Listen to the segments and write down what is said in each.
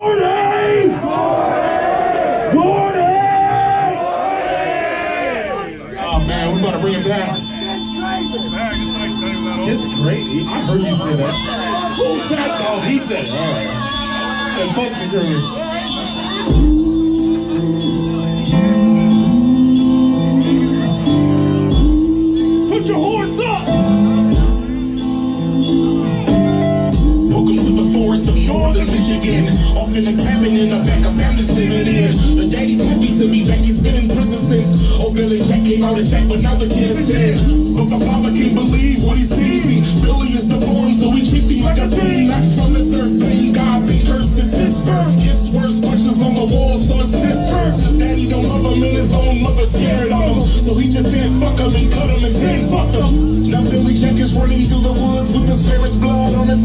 Oh, it's great. I heard you say that. Who's that? Oh, he said. So fuck the groove. Put your horns up! Northern Michigan. Off in a cabin in the back of families living in. The daddy's happy to be back. He's been in prison since. Oh, Billy Jack came out of shack, but now the kid is dead. But the father can't believe what he sees. Billy is deformed, so he treats him like a thing. Not from this earth, blame God, been cursed since his birth. Gets worse, punches on the wall, so it's his curse. His daddy don't love him, and his own mother scared of him. So he just said fuck him and cut him and then fucked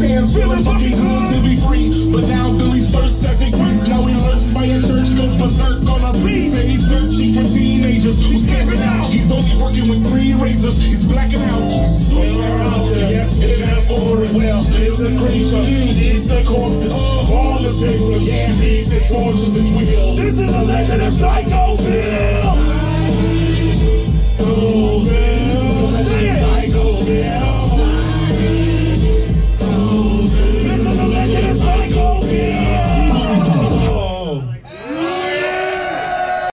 his feeling fucking good to be free. But now Billy's thirst has increased. Now he lurks by a church, goes berserk on a beat, and he's searching for teenagers who's camping out. He's only working with three razors. He's blacking out. Somewhere out there, yes, in that forest, well, lives a creature. Eats the corpses of all his papers. Yeah, beats and tortures and wheels. This is a legend of Psycho Bill.